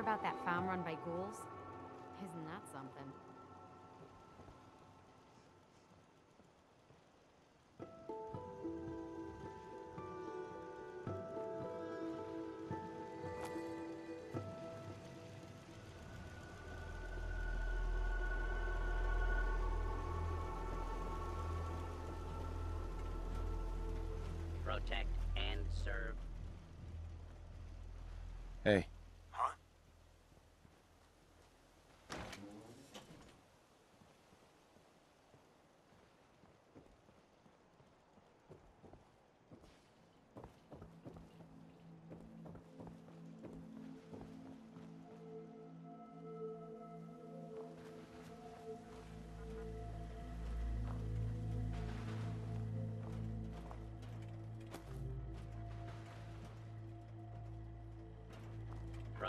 hear about that farm run by ghouls? Isn't that something? Protect and serve. Hey.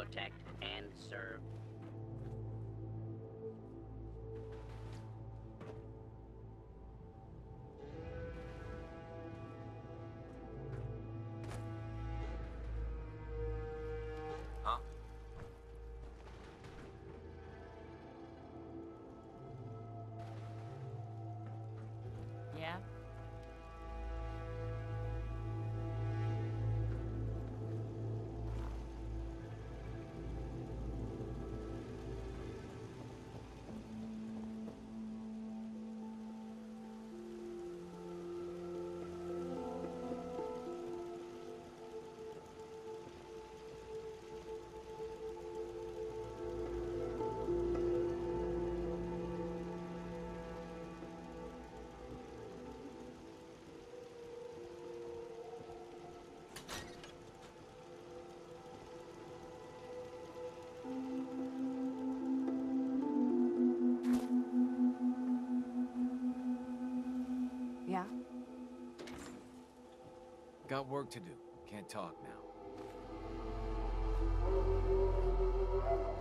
Protect and serve. Got work to do. Can't talk now.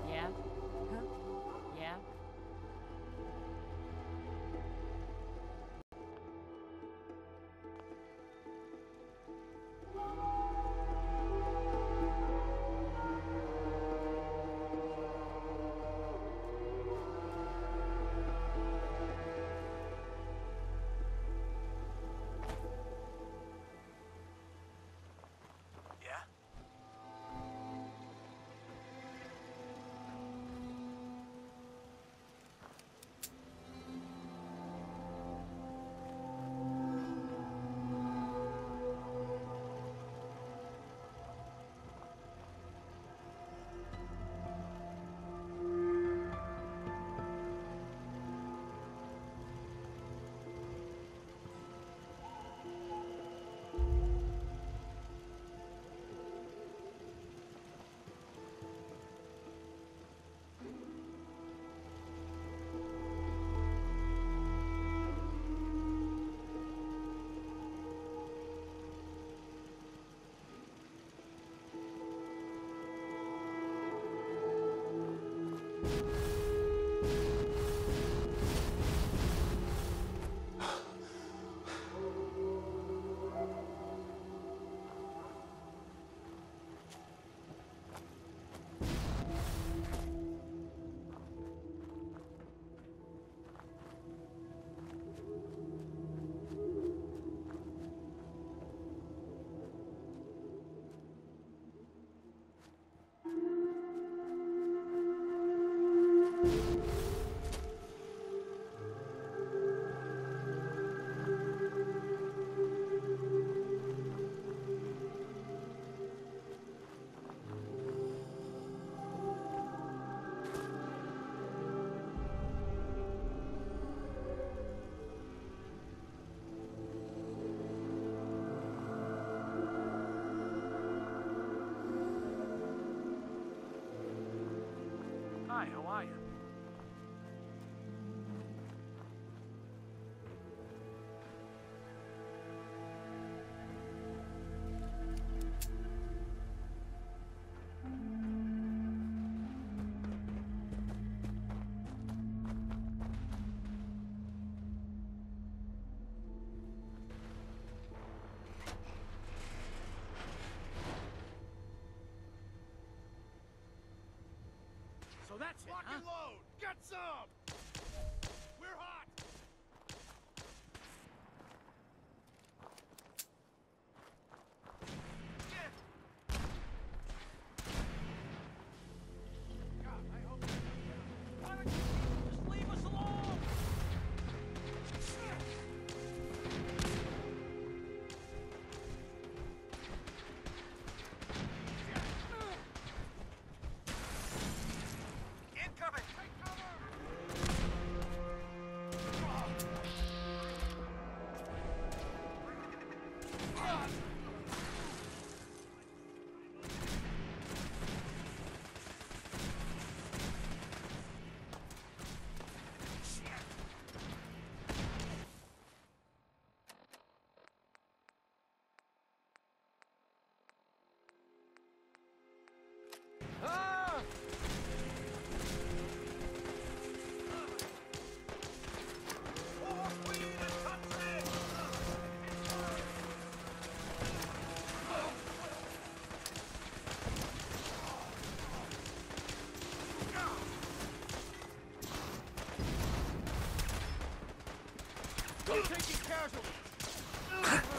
Yeah? Huh? Hi, how that's it, Lock huh? and load! Get some! specialties.